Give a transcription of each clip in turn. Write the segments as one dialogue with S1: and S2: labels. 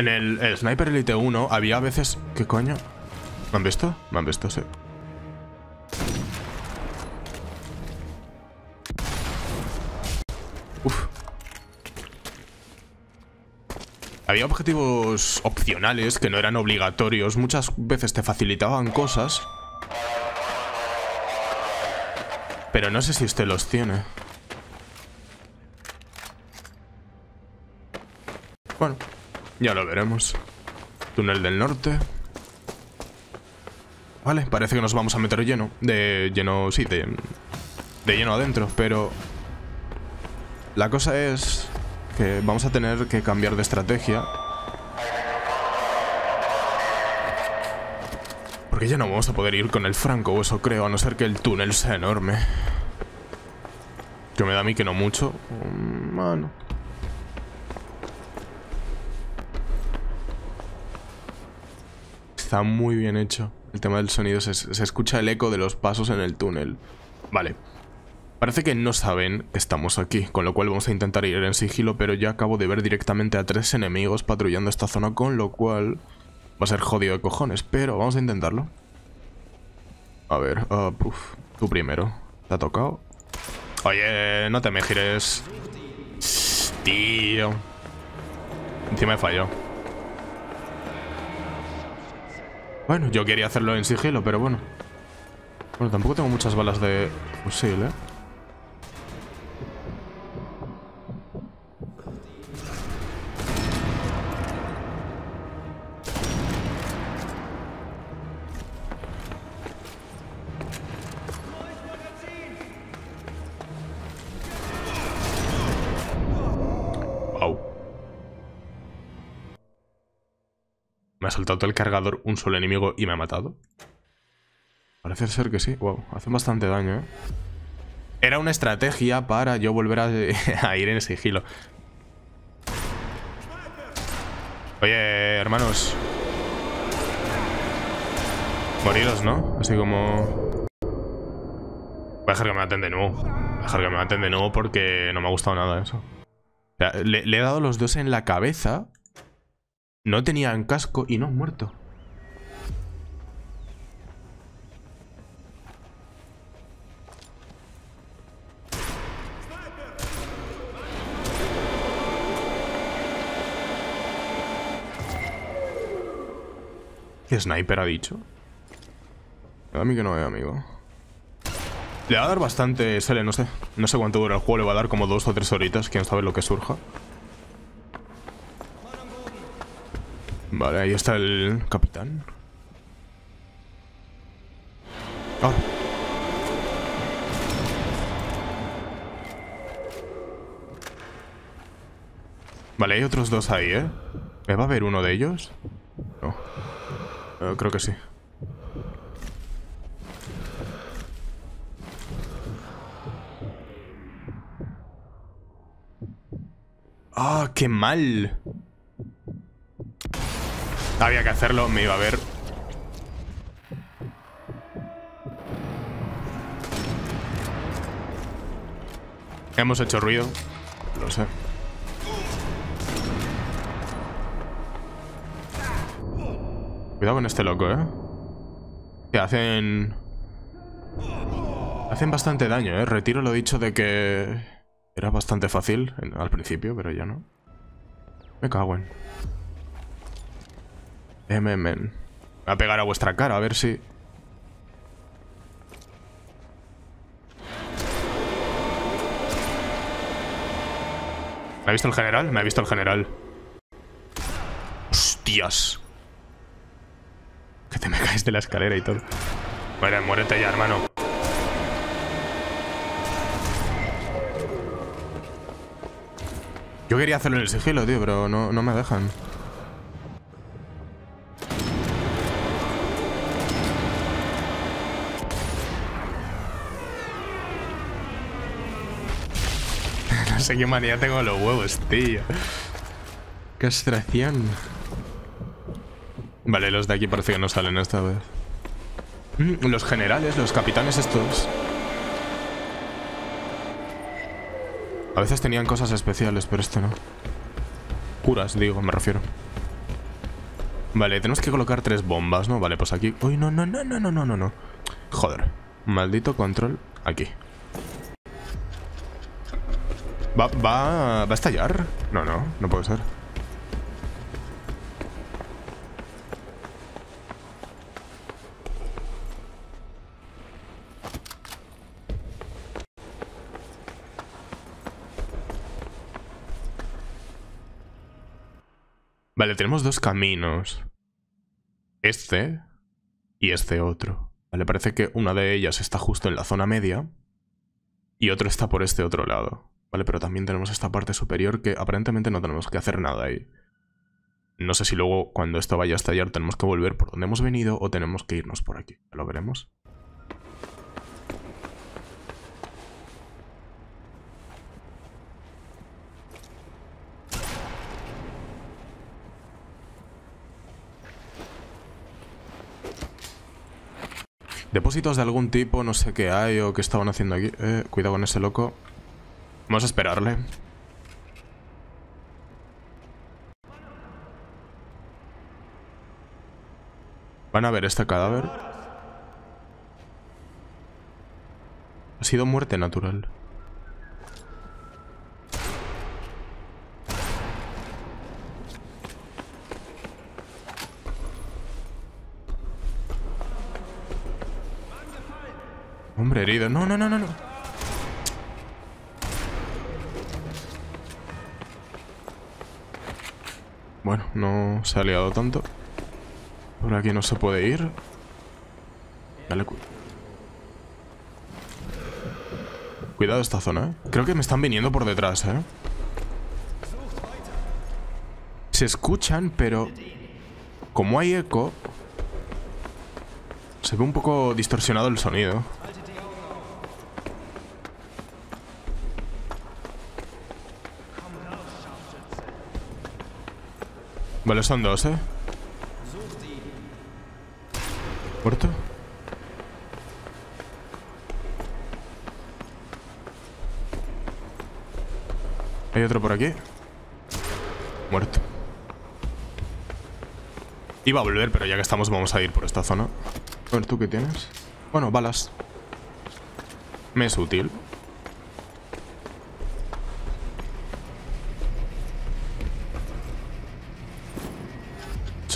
S1: En el, Sniper Elite 1 había veces... ¿Qué coño? ¿Me han visto? Me han visto, sí. Uf. Había objetivos opcionales que no eran obligatorios. Muchas veces te facilitaban cosas. Pero no sé si usted los tiene. Bueno, ya lo veremos. Túnel del norte. Vale, parece que nos vamos a meter lleno. De lleno, sí, de, de lleno adentro, pero... La cosa es que vamos a tener que cambiar de estrategia. Porque ya no vamos a poder ir con el franco, o eso creo, a no ser que el túnel sea enorme. Que me da a mí que no mucho. Mm, Bueno. Está muy bien hecho. El tema del sonido, se, se escucha el eco de los pasos en el túnel. Vale. Parece que no saben que estamos aquí, con lo cual vamos a intentar ir en sigilo, pero ya acabo de ver directamente a tres enemigos patrullando esta zona, con lo cual va a ser jodido de cojones, pero vamos a intentarlo. A ver, ah, puf, tú primero. ¿Te ha tocado? Oye, no te me gires. Tío. Encima he fallado. Bueno, yo quería hacerlo en sigilo, pero bueno. Bueno, tampoco tengo muchas balas de fusil, ¿eh? Soltado el cargador un solo enemigo y me ha matado. Parece ser que sí. Wow, hace bastante daño, ¿eh? Era una estrategia para yo volver a, a ir en sigilo. Oye, hermanos. Moriros, ¿no? Así como... Voy a dejar que me maten de nuevo. Voy a dejar que me maten de nuevo porque no me ha gustado nada eso. O sea, le, le he dado los dos en la cabeza. No tenían casco y no han muerto. ¿Qué sniper ha dicho? A mí que no es, amigo. Le va a dar bastante sele, no sé. No sé cuánto dura el juego, le va a dar como dos o tres horitas, quién sabe lo que surja. Vale, ahí está el capitán. Ah. Vale, hay otros dos ahí, ¿eh? ¿Me va a ver uno de ellos? No. Eh, creo que sí. ¡Ah, qué mal! Había que hacerlo, me iba a ver. Hemos hecho ruido. Lo sé. Cuidado con este loco, ¿eh? Que hacen... Hacen bastante daño, ¿eh? Retiro lo dicho de que... Era bastante fácil al principio, pero ya no. Me cago en... MM. Voy a pegar a vuestra cara, a ver si... ¿Me ha visto el general? Me ha visto el general. Hostias. Que te me caes de la escalera y todo. Bueno, muérete ya, hermano. Yo quería hacerlo en el sigilo, tío, pero no, no me dejan. sé qué manía tengo los huevos, tío. Castración. Vale, los de aquí parece que no salen esta vez. Mm, los generales, los capitanes estos. A veces tenían cosas especiales, pero esto no. Curas, digo, me refiero. Vale, tenemos que colocar tres bombas, ¿no? Vale, pues aquí... Uy, no, no, no, no, no, no, no. Joder. Maldito control. Aquí. ¿Va, va, ¿Va a estallar? No, no, no puede ser. Vale, tenemos dos caminos. Este y este otro. Vale, parece que una de ellas está justo en la zona media y otro está por este otro lado. Vale, pero también tenemos esta parte superior que aparentemente no tenemos que hacer nada ahí. No sé si luego cuando esto vaya a estallar tenemos que volver por donde hemos venido o tenemos que irnos por aquí. Lo veremos. Depósitos de algún tipo, no sé qué hay o qué estaban haciendo aquí. Eh, cuidado con ese loco. Vamos a esperarle. Van a ver este cadáver. Ha sido muerte natural. Hombre herido. No, no, no, no, no. Bueno, no se ha liado tanto. Por aquí no se puede ir. Dale cu Cuidado esta zona, ¿eh? Creo que me están viniendo por detrás, ¿eh? Se escuchan, pero... Como hay eco... Se ve un poco distorsionado el sonido. Vale, son dos, ¿eh? ¿Muerto? Hay otro por aquí. Muerto. Iba a volver, pero ya que estamos vamos a ir por esta zona. A ver, ¿tú qué tienes? Bueno, balas. Me es útil.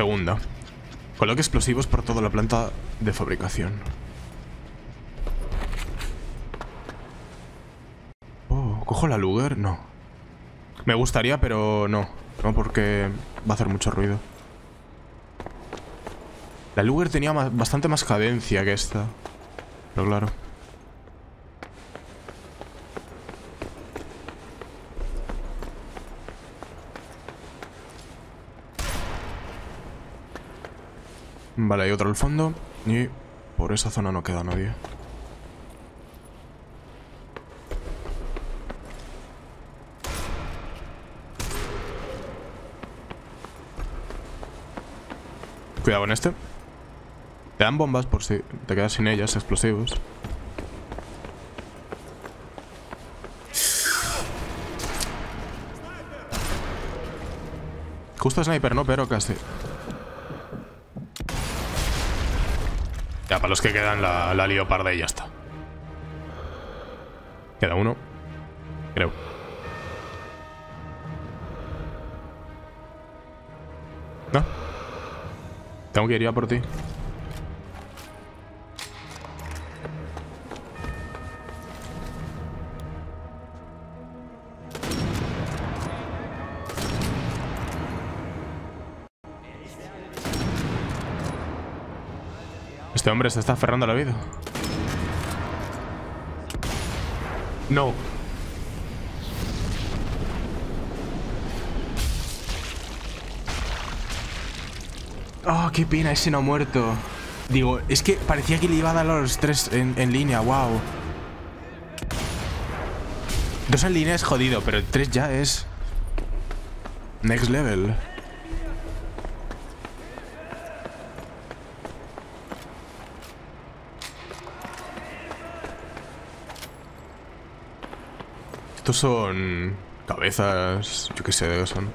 S1: Segunda. Coloque explosivos por toda la planta de fabricación. Oh, ¿cojo la Luger? No. Me gustaría, pero no. No, porque va a hacer mucho ruido. La Luger tenía bastante más cadencia que esta. Pero claro. Vale, hay otro al fondo. Y por esa zona no queda nadie. Cuidado con este. Te dan bombas por si te quedas sin ellas, explosivos. Justo sniper, no, pero casi. Ya, para los que quedan la, la leoparda y ya está. Queda uno. Creo. No. Tengo que ir ya por ti. Este hombre se está aferrando a la vida. No. Oh, qué pena, ese no ha muerto. Digo, es que parecía que le iba a dar a los tres en, en línea, wow. Dos en línea es jodido, pero tres ya es... Next level. Son cabezas, yo qué sé, son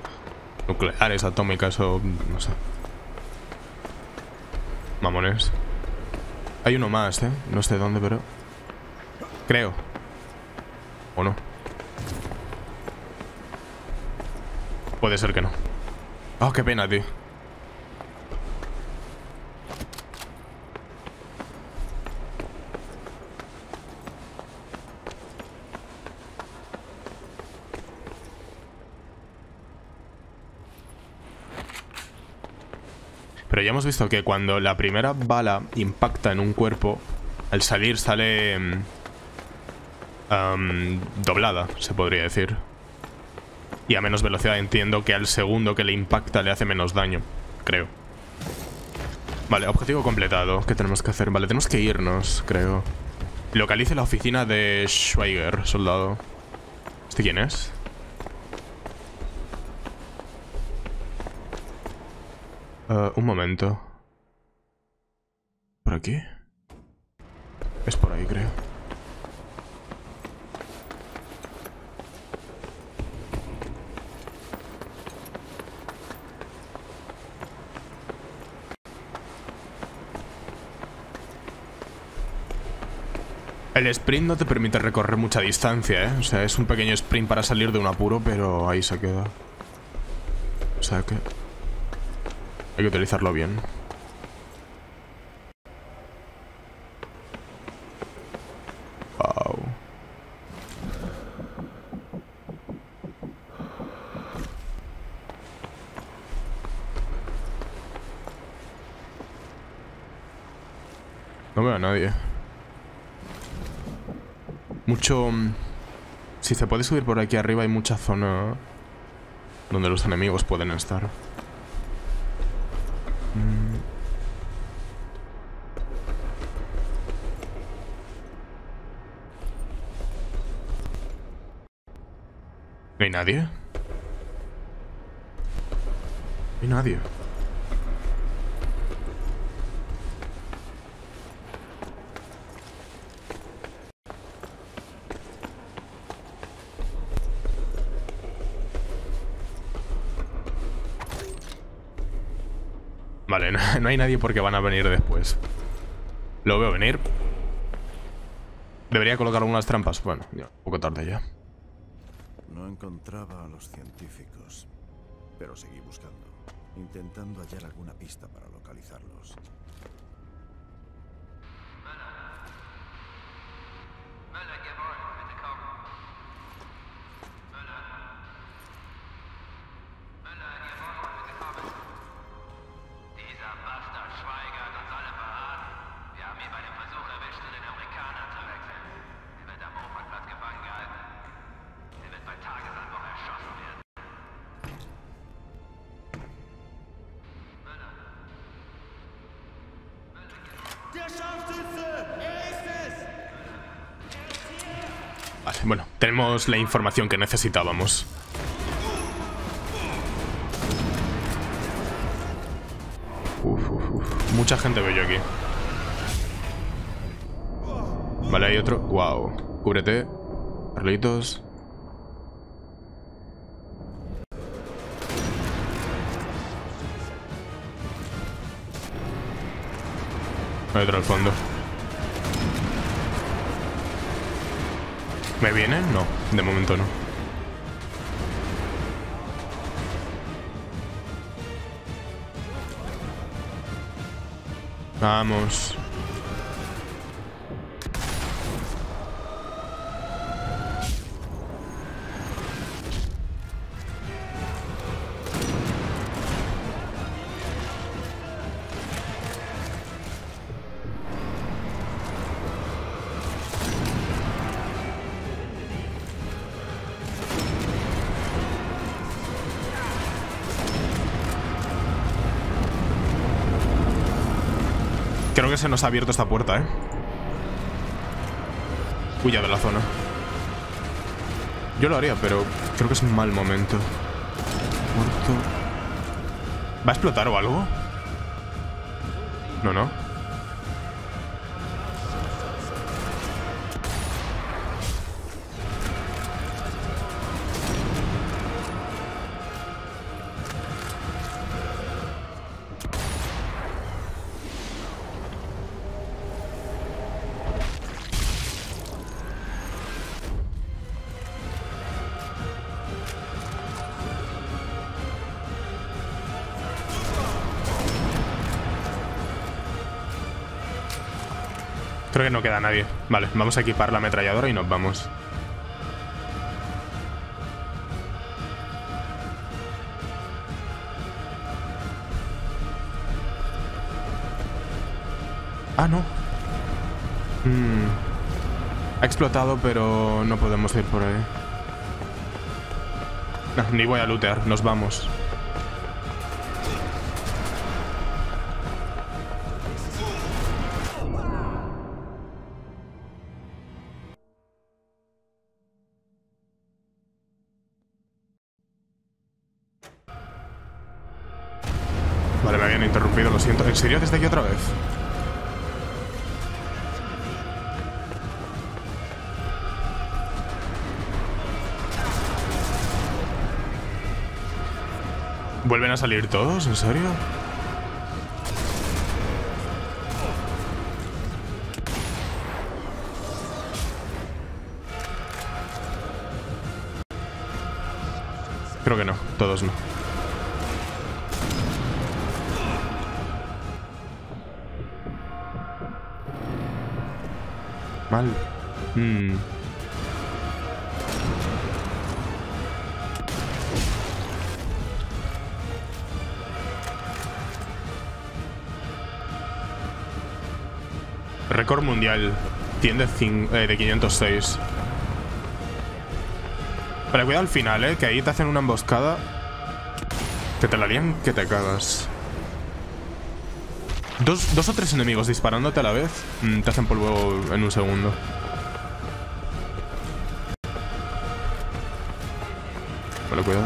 S1: nucleares, atómicas o no sé. Mamones. Hay uno más, ¿eh? No sé dónde, pero... Creo. ¿O no? Puede ser que no. Oh, qué pena, tío. Pero ya visto que cuando la primera bala impacta en un cuerpo, al salir sale... Um, doblada, se podría decir. Y a menos velocidad entiendo que al segundo que le impacta le hace menos daño, creo. Vale, objetivo completado. ¿Qué tenemos que hacer? Vale, tenemos que irnos, creo. Localice la oficina de Schweiger, soldado. ¿Este quién es? Uh, un momento. ¿Por aquí? Es por ahí, creo. El sprint no te permite recorrer mucha distancia, ¿eh? O sea, es un pequeño sprint para salir de un apuro, pero ahí se queda. O sea que... Hay que utilizarlo bien. Wow. No veo a nadie. Mucho... Mm, si se puede subir por aquí arriba hay mucha zona donde los enemigos pueden estar. Nadie? ¿No hay nadie? Vale, no, hay nadie porque van a venir después. Lo veo venir. Debería colocar algunas trampas. Bueno, un poco tarde ya.
S2: No encontraba a los científicos, pero seguí buscando, intentando hallar alguna pista para localizarlos.
S1: Bueno, tenemos la información que necesitábamos. Uf, uf, uf. Mucha gente veo yo aquí. Vale, hay otro. Wow. Cúbrete. Carlitos. Hay otro al fondo. ¿Me viene? No, de momento no. Vamos. Se nos ha abierto esta puerta, ¿eh? Huya de la zona. Yo lo haría, pero creo que es un mal momento. ¿Va a explotar o algo? No, no. Creo que no queda nadie. Vale, vamos a equipar la ametralladora y nos vamos. Ah, no. Mm. Ha explotado, pero no podemos ir por ahí. No, ni voy a lootear, nos vamos. ¿En serio desde aquí otra vez? ¿Vuelven a salir todos? ¿En serio? Creo que no, todos no. Mal. Hmm. Récord mundial. Tiende eh, de 506. Pero cuidado al final, eh, que ahí te hacen una emboscada. Que te la harían que te cagas. Dos, dos o tres enemigos disparándote a la vez mm, te hacen polvo en un segundo. Vale, cuidado.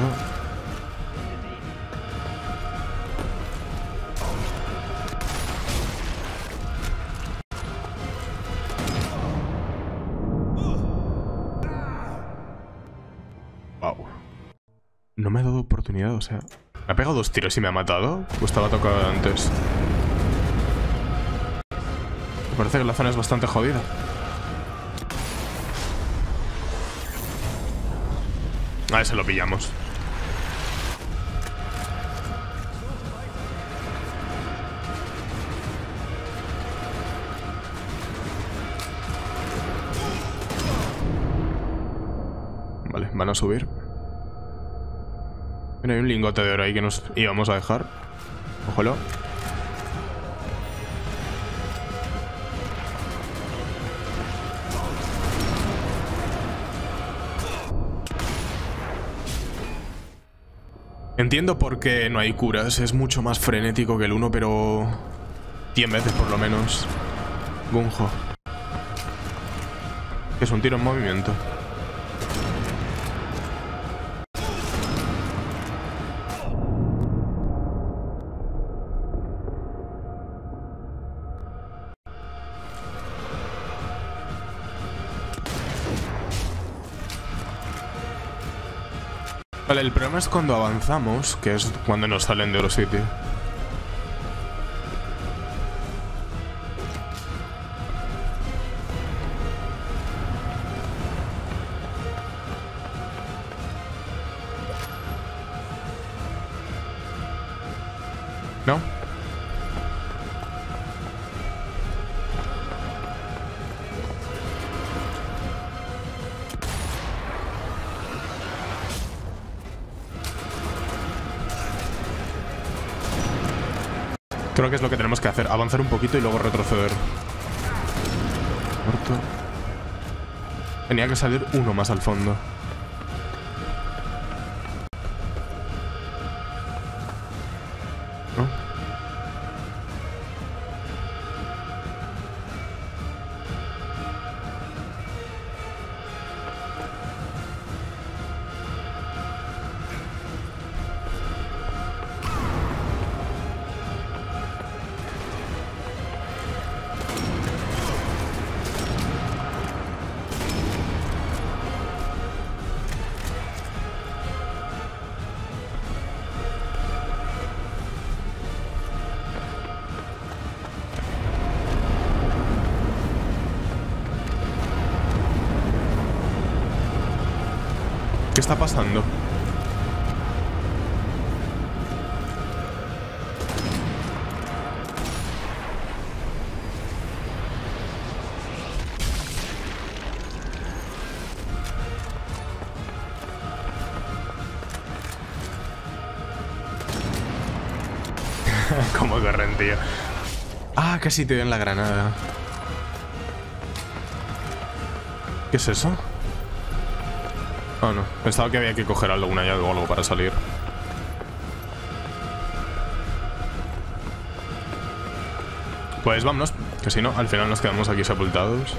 S1: Wow. No me ha dado oportunidad, o sea... ¿Me ha pegado dos tiros y me ha matado? ¿O estaba tocado antes? Parece que la zona es bastante jodida. A ese lo pillamos. Vale, van a subir. Mira, hay un lingote de oro ahí que nos íbamos a dejar. Ójalo. Entiendo por qué no hay curas, es mucho más frenético que el uno, pero... 100 veces por lo menos. Gunjo. Es un tiro en movimiento. Problema es cuando avanzamos, que es cuando nos salen de sitio. ¿No? Creo que es lo que tenemos que hacer, avanzar un poquito y luego retroceder. Muerto. Tenía que salir uno más al fondo. ¿Qué está pasando? Como corren, tío. Ah, casi te dio en la granada. ¿Qué es eso? Ah, no. Pensaba que había que coger algo, una llave o algo para salir. Pues vámonos, que si no, al final nos quedamos aquí sepultados.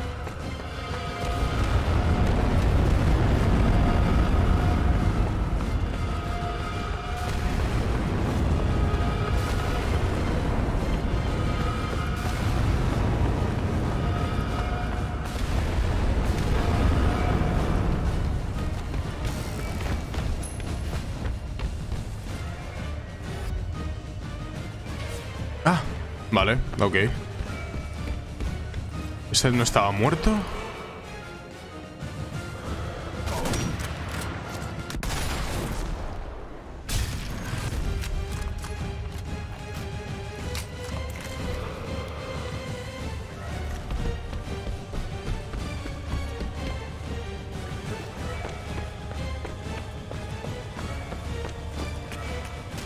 S1: Ok. ¿Ese no estaba muerto?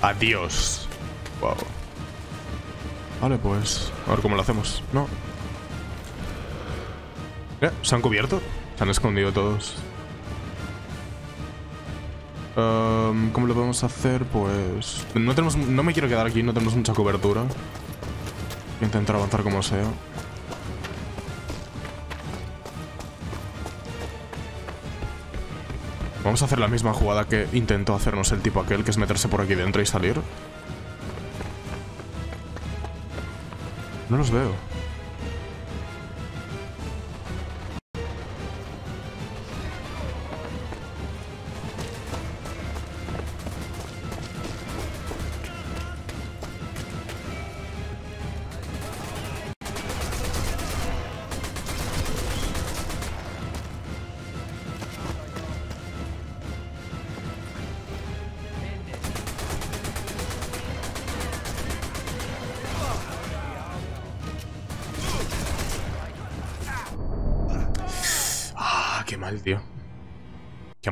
S1: Adiós. Vale, pues... A ver cómo lo hacemos. No. Eh, ¿Se han cubierto? Se han escondido todos. Em, ¿Cómo lo podemos hacer? Pues... No, tenemos, no me quiero quedar aquí, no tenemos mucha cobertura. Voy a intentar avanzar como sea. Vamos a hacer la misma jugada que intentó hacernos el tipo aquel, que es meterse por aquí dentro y salir. No los veo.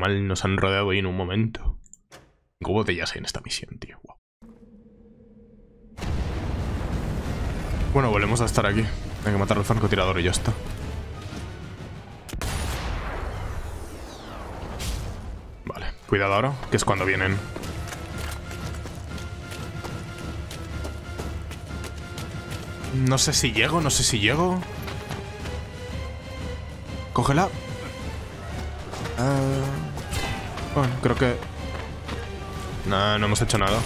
S1: Mal nos han rodeado ahí en un momento. Cinco botellas hay en esta misión, tío. Bueno, volvemos a estar aquí. Hay que matar al francotirador y ya está. Vale, cuidado ahora, que es cuando vienen. No sé si llego, no sé si llego. Cógela. Eh, bueno, creo que... No, no hemos hecho nada.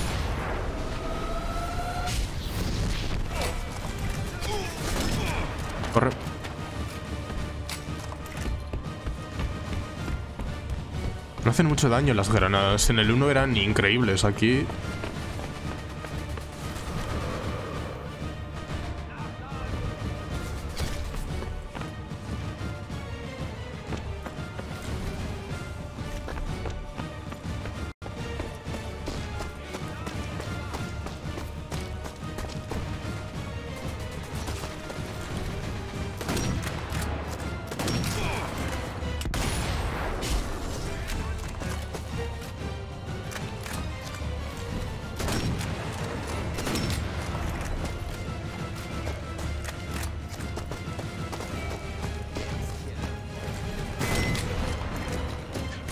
S1: Corre. No hacen mucho daño las granadas. En el 1 eran increíbles. Aquí...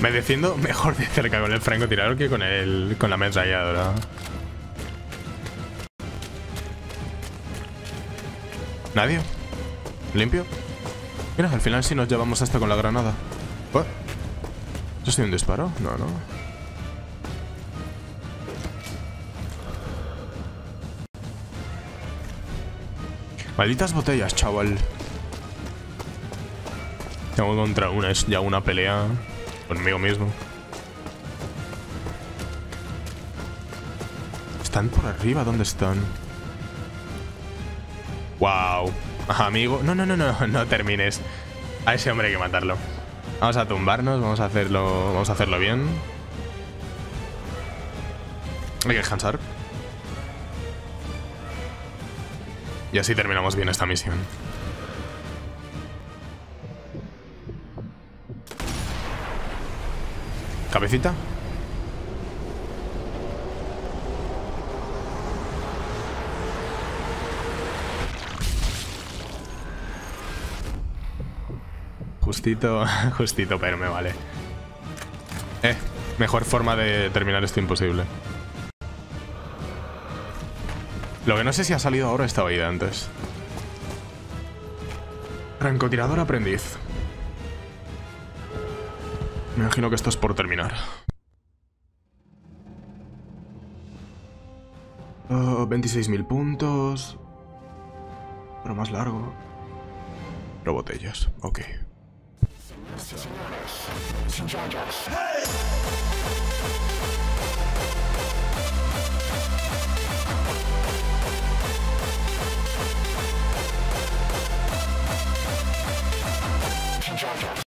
S1: Me defiendo mejor de cerca con el francotirador que con el con la ametralladora. ¿Nadie? ¿Limpio? Mira, al final sí nos llevamos hasta con la granada. ¿What? ¿Eso ha sido un disparo? No, no. Malditas botellas, chaval. Tengo contra una, es ya una pelea conmigo mismo. ¿Están por arriba? ¿Dónde están? Wow. Amigo. No, no, no, no, no termines. A ese hombre hay que matarlo. Vamos a tumbarnos, vamos a hacerlo. Vamos a hacerlo bien. Hay que descansar. Y así terminamos bien esta misión. Cabecita. Justito, justito, pero me vale. Eh, mejor forma de terminar esto imposible. Lo que no sé si ha salido ahora estaba ahí antes. Francotirador aprendiz. Me imagino que esto es por terminar. Oh, 26.000 puntos. Pero más largo. Pero botellas, ok.